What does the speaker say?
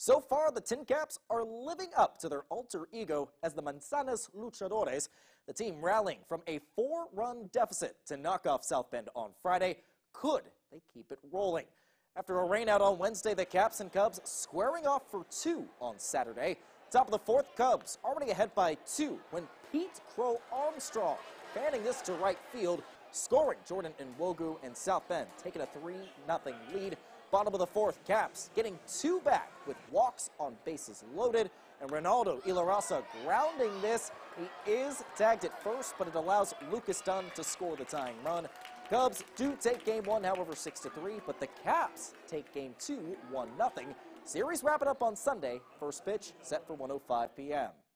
So far, the TinCaps are living up to their alter ego as the Manzanas Luchadoras, the team rallying from a four-run deficit to knock off South Bend on Friday. Could they keep it rolling? After a rainout on Wednesday, the Caps and Cubs squaring off for two on Saturday. Top of the fourth, Cubs already ahead by two when Pete Crow Armstrong fanning this to right field, scoring Jordan Nwogu and South Bend, taking a 3 0 lead. Bottom of the fourth, Caps getting two back with walks on bases loaded. And Reinaldo Ilarraza grounding this. He is tagged at first, but it allows Lucas Dunn to score the tying run. Cubs do take game one, however, 6 to 3, but the Caps take game two, 1 0. Series wrapping up on Sunday. First pitch set for 1:05 p.m.